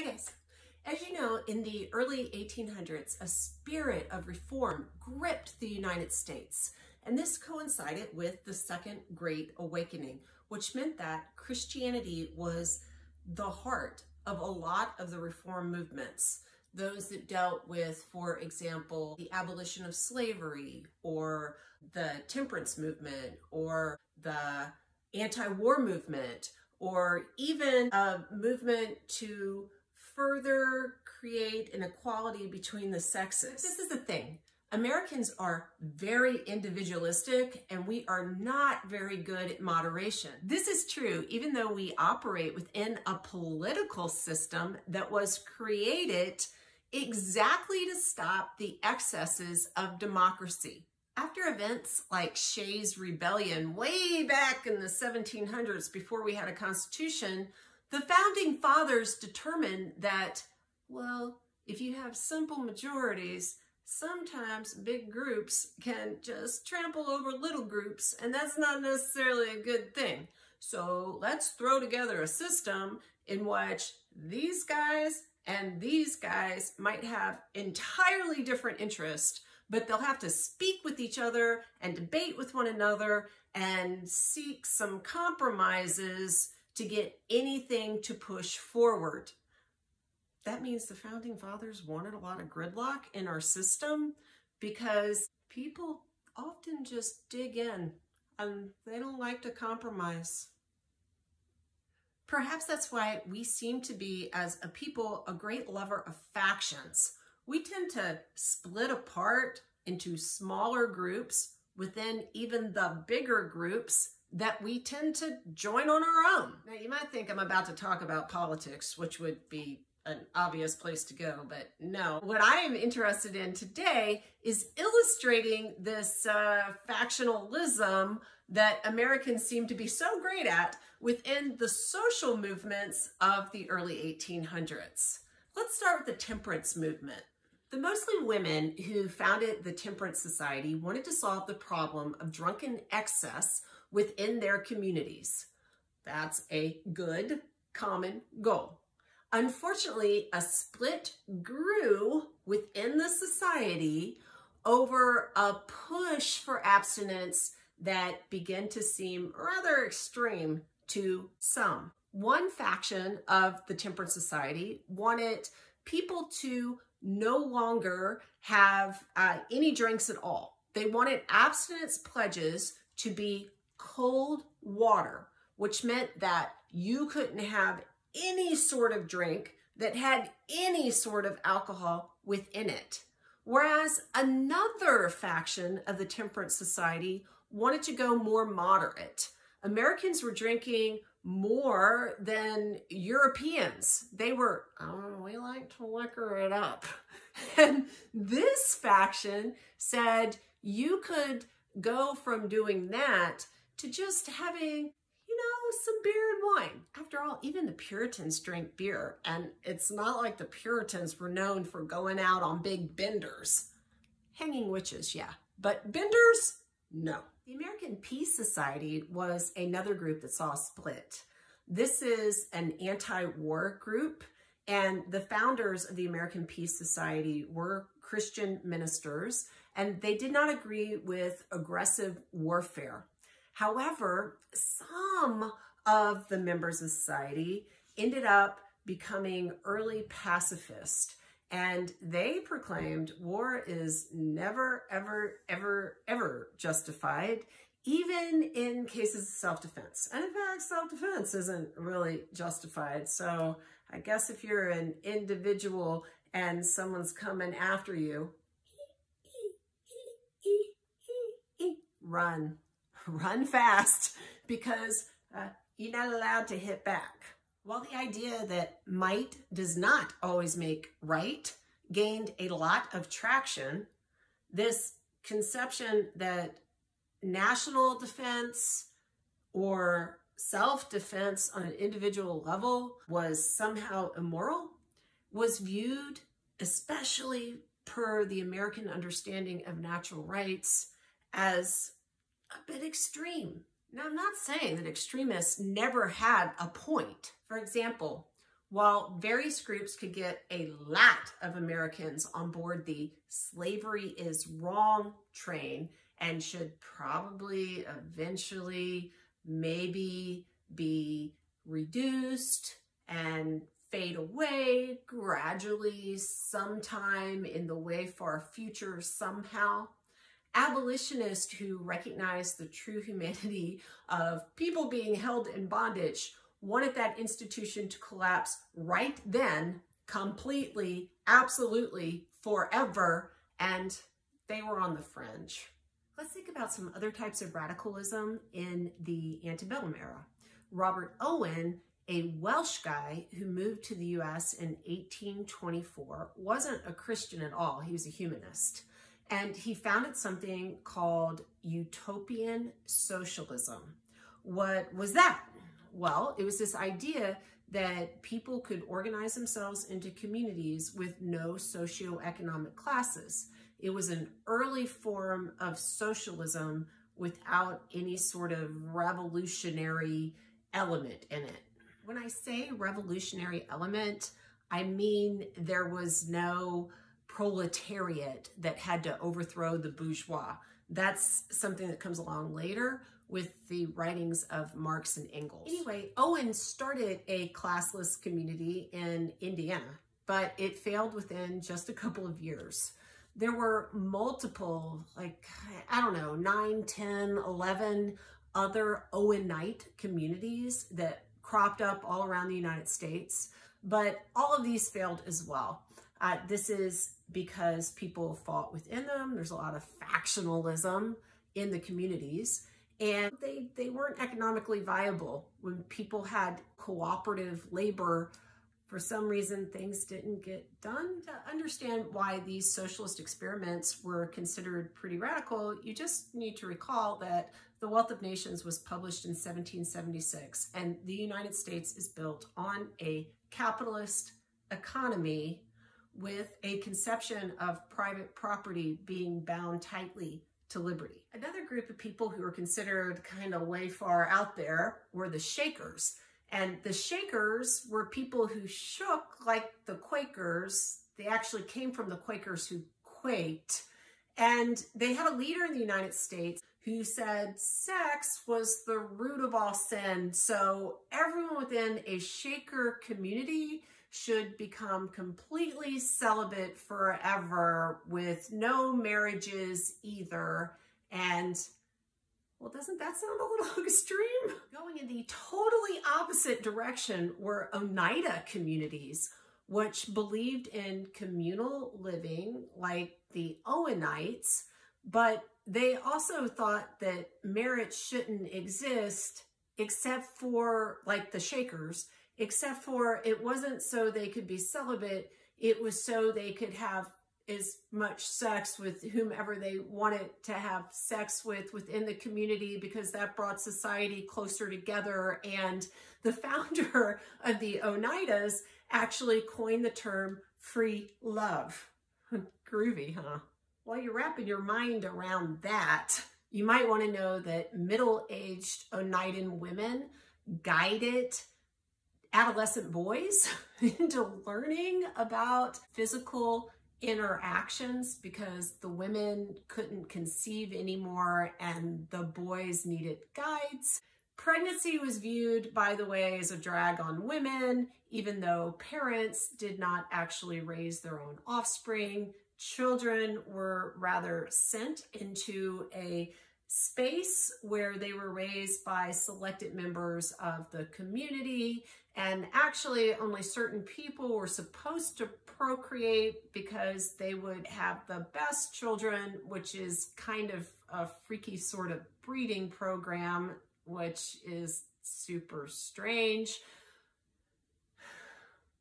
Hi guys. As you know, in the early 1800s, a spirit of reform gripped the United States. And this coincided with the Second Great Awakening, which meant that Christianity was the heart of a lot of the reform movements. Those that dealt with, for example, the abolition of slavery or the temperance movement or the anti-war movement or even a movement to further create an equality between the sexes. This is the thing. Americans are very individualistic and we are not very good at moderation. This is true even though we operate within a political system that was created exactly to stop the excesses of democracy. After events like Shays' Rebellion way back in the 1700s before we had a constitution, the founding fathers determined that, well, if you have simple majorities, sometimes big groups can just trample over little groups, and that's not necessarily a good thing. So let's throw together a system in which these guys and these guys might have entirely different interests, but they'll have to speak with each other and debate with one another and seek some compromises to get anything to push forward. That means the founding fathers wanted a lot of gridlock in our system because people often just dig in and they don't like to compromise. Perhaps that's why we seem to be, as a people, a great lover of factions. We tend to split apart into smaller groups within even the bigger groups that we tend to join on our own. Now, you might think I'm about to talk about politics, which would be an obvious place to go, but no. What I am interested in today is illustrating this uh, factionalism that Americans seem to be so great at within the social movements of the early 1800s. Let's start with the temperance movement. The mostly women who founded the Temperance Society wanted to solve the problem of drunken excess within their communities. That's a good common goal. Unfortunately, a split grew within the society over a push for abstinence that began to seem rather extreme to some. One faction of the Temperance Society wanted people to no longer have uh, any drinks at all. They wanted abstinence pledges to be cold water, which meant that you couldn't have any sort of drink that had any sort of alcohol within it. Whereas another faction of the Temperance Society wanted to go more moderate. Americans were drinking more than Europeans. They were, oh, we like to liquor it up. And this faction said you could go from doing that to just having, you know, some beer and wine. After all, even the Puritans drank beer, and it's not like the Puritans were known for going out on big benders. Hanging witches, yeah, but benders, no. The American Peace Society was another group that saw a split. This is an anti-war group, and the founders of the American Peace Society were Christian ministers, and they did not agree with aggressive warfare. However, some of the members of society ended up becoming early pacifist and they proclaimed war is never, ever, ever, ever justified, even in cases of self-defense. And in fact, self-defense isn't really justified. So I guess if you're an individual and someone's coming after you, run run fast because uh, you're not allowed to hit back. While the idea that might does not always make right gained a lot of traction, this conception that national defense or self-defense on an individual level was somehow immoral was viewed, especially per the American understanding of natural rights, as a bit extreme. Now, I'm not saying that extremists never had a point. For example, While various groups could get a lot of Americans on board the slavery is wrong train and should probably eventually maybe be reduced and fade away gradually sometime in the way far future somehow. Abolitionists who recognized the true humanity of people being held in bondage wanted that institution to collapse right then, completely, absolutely, forever, and they were on the fringe. Let's think about some other types of radicalism in the antebellum era. Robert Owen, a Welsh guy who moved to the US in 1824, wasn't a Christian at all. He was a humanist. And he founded something called utopian socialism. What was that? Well, it was this idea that people could organize themselves into communities with no socioeconomic classes. It was an early form of socialism without any sort of revolutionary element in it. When I say revolutionary element, I mean there was no proletariat that had to overthrow the bourgeois. That's something that comes along later with the writings of Marx and Engels. Anyway, Owen started a classless community in Indiana, but it failed within just a couple of years. There were multiple, like, I don't know, 9, 10, 11 other Owenite communities that cropped up all around the United States, but all of these failed as well. Uh, this is because people fought within them. There's a lot of factionalism in the communities and they, they weren't economically viable. When people had cooperative labor, for some reason things didn't get done. To understand why these socialist experiments were considered pretty radical, you just need to recall that The Wealth of Nations was published in 1776, and the United States is built on a capitalist economy with a conception of private property being bound tightly to liberty. Another group of people who were considered kind of way far out there were the Shakers. And the Shakers were people who shook like the Quakers. They actually came from the Quakers who quaked. And they had a leader in the United States who said sex was the root of all sin. So everyone within a Shaker community should become completely celibate forever with no marriages either. And well, doesn't that sound a little extreme? Going in the totally opposite direction were Oneida communities, which believed in communal living like the Owenites, but they also thought that marriage shouldn't exist except for like the Shakers except for it wasn't so they could be celibate, it was so they could have as much sex with whomever they wanted to have sex with within the community because that brought society closer together. And the founder of the Oneidas actually coined the term free love. Groovy, huh? While you're wrapping your mind around that, you might want to know that middle-aged Oneidan women guided adolescent boys into learning about physical interactions because the women couldn't conceive anymore and the boys needed guides. Pregnancy was viewed, by the way, as a drag on women, even though parents did not actually raise their own offspring. Children were rather sent into a space where they were raised by selected members of the community. And actually only certain people were supposed to procreate because they would have the best children which is kind of a freaky sort of breeding program which is super strange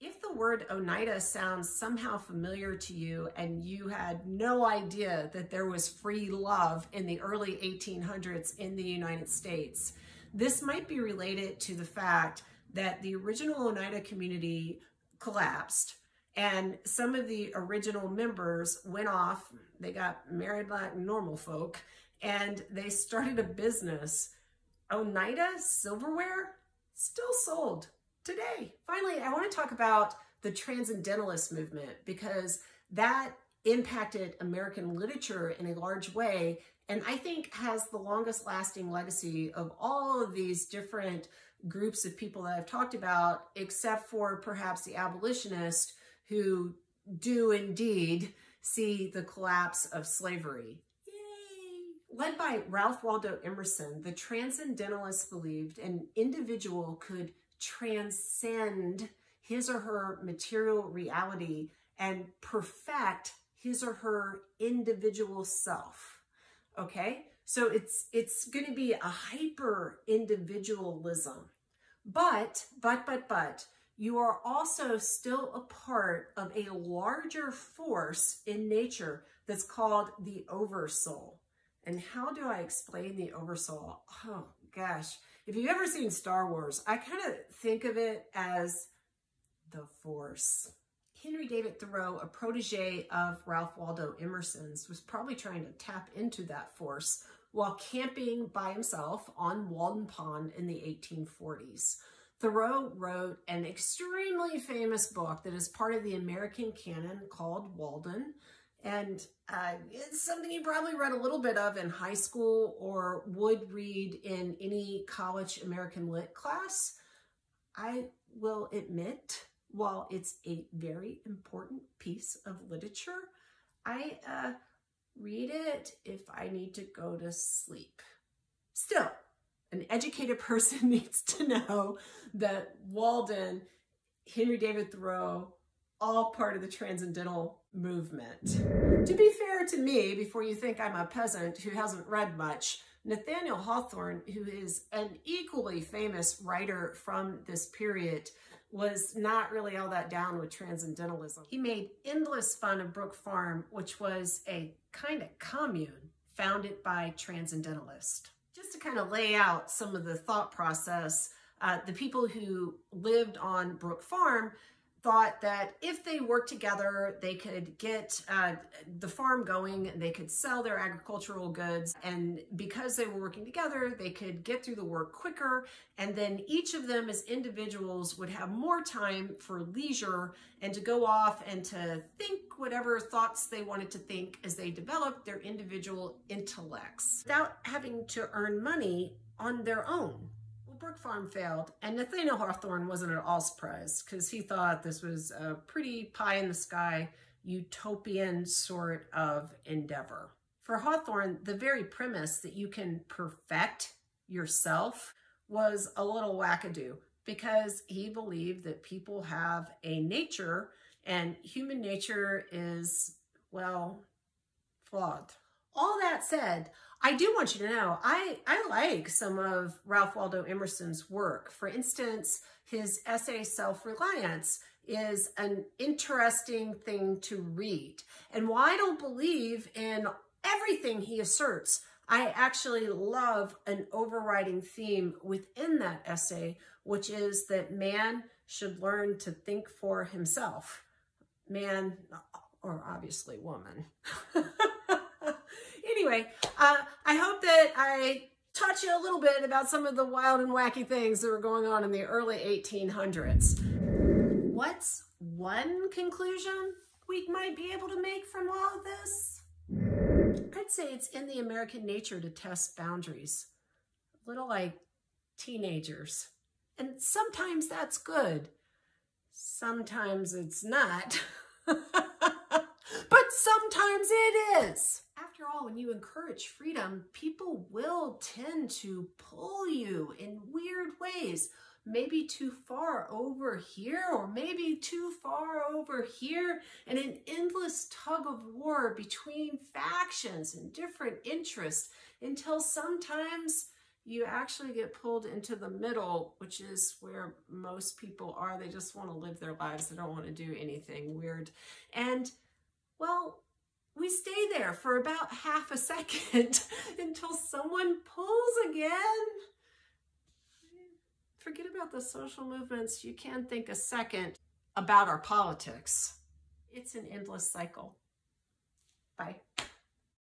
if the word Oneida sounds somehow familiar to you and you had no idea that there was free love in the early 1800s in the United States, this might be related to the fact that the original Oneida community collapsed and some of the original members went off, they got married like normal folk, and they started a business. Oneida silverware still sold today. Finally, I want to talk about the Transcendentalist movement because that impacted American literature in a large way and I think has the longest lasting legacy of all of these different groups of people that I've talked about, except for perhaps the abolitionists who do indeed see the collapse of slavery. Yay! Led by Ralph Waldo Emerson, the Transcendentalists believed an individual could transcend his or her material reality and perfect his or her individual self. Okay? So it's it's going to be a hyper individualism. But but but but you are also still a part of a larger force in nature that's called the oversoul. And how do I explain the oversoul? Oh gosh, if you've ever seen Star Wars, I kind of think of it as the force. Henry David Thoreau, a protege of Ralph Waldo Emerson's, was probably trying to tap into that force while camping by himself on Walden Pond in the 1840s. Thoreau wrote an extremely famous book that is part of the American canon called Walden. And uh, it's something you probably read a little bit of in high school or would read in any college American Lit class. I will admit while it's a very important piece of literature, I uh, read it if I need to go to sleep. Still, an educated person needs to know that Walden, Henry David Thoreau, all part of the transcendental movement. To be fair to me, before you think I'm a peasant who hasn't read much, Nathaniel Hawthorne, who is an equally famous writer from this period, was not really all that down with transcendentalism. He made endless fun of Brook Farm, which was a kind of commune founded by transcendentalists. Just to kind of lay out some of the thought process, uh, the people who lived on Brook Farm thought that if they worked together, they could get uh, the farm going, they could sell their agricultural goods, and because they were working together, they could get through the work quicker, and then each of them as individuals would have more time for leisure and to go off and to think whatever thoughts they wanted to think as they developed their individual intellects without having to earn money on their own. Brook Farm failed, and Nathaniel Hawthorne wasn't at all surprised because he thought this was a pretty pie in the sky, utopian sort of endeavor. For Hawthorne, the very premise that you can perfect yourself was a little wackadoo because he believed that people have a nature and human nature is, well, flawed. All that said, I do want you to know, I, I like some of Ralph Waldo Emerson's work. For instance, his essay, Self-Reliance, is an interesting thing to read. And while I don't believe in everything he asserts, I actually love an overriding theme within that essay, which is that man should learn to think for himself. Man, or obviously woman. anyway, uh, I hope that I taught you a little bit about some of the wild and wacky things that were going on in the early 1800s. What's one conclusion we might be able to make from all of this? I'd say it's in the American nature to test boundaries, a little like teenagers. And sometimes that's good. Sometimes it's not. but sometimes it is after all, when you encourage freedom, people will tend to pull you in weird ways. Maybe too far over here, or maybe too far over here, and an endless tug of war between factions and different interests until sometimes you actually get pulled into the middle, which is where most people are. They just want to live their lives. They don't want to do anything weird. And well, we stay there for about half a second until someone pulls again. Forget about the social movements. You can think a second about our politics. It's an endless cycle. Bye.